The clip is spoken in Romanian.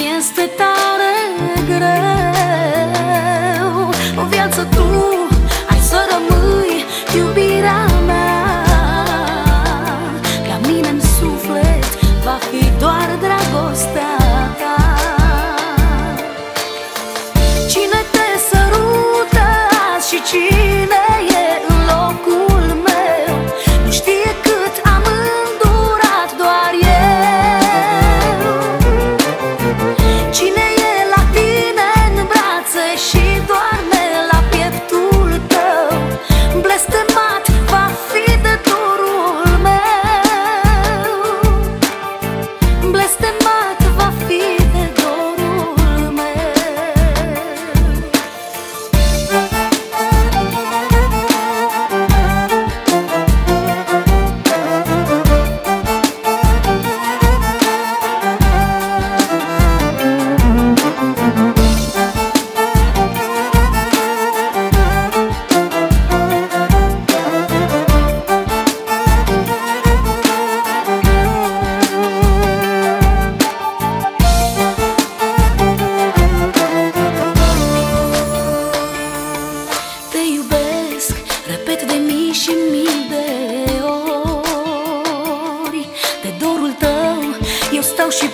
mi-este tare greu. O viață tu ai să rămâi iubirea mea. La mine în suflet va fi doar dragostea ta. Cine te sărută și cine doar ne mii și mii de ori. De dorul tău eu stau și